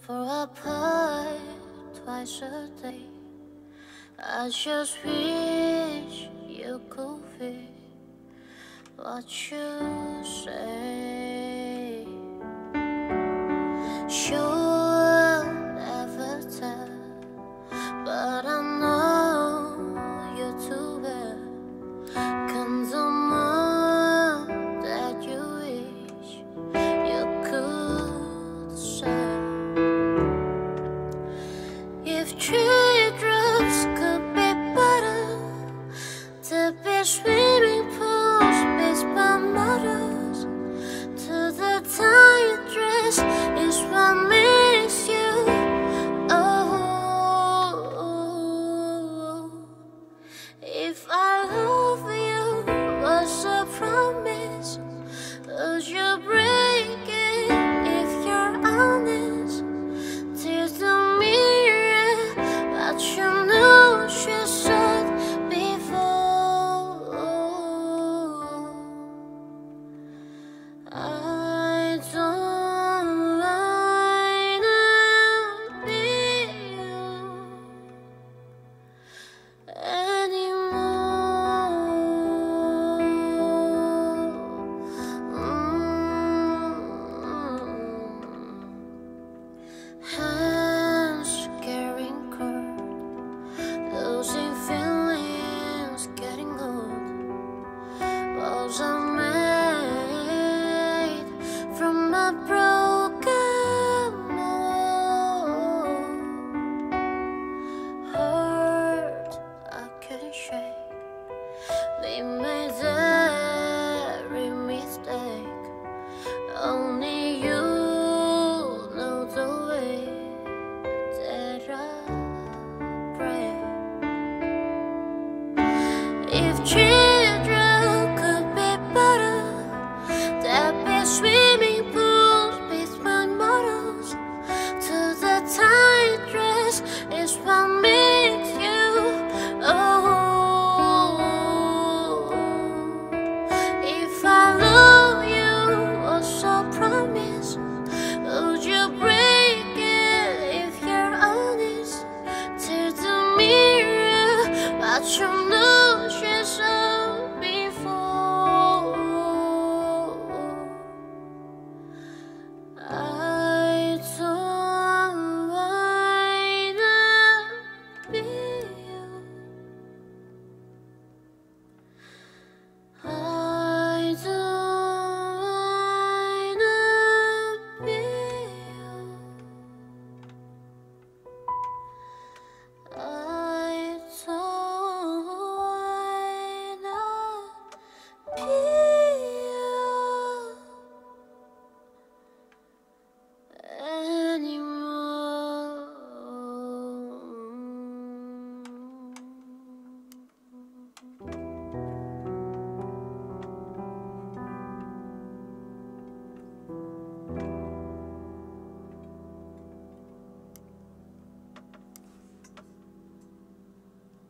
for a pie twice a day. I just wish you could feel what you say. Sure. If true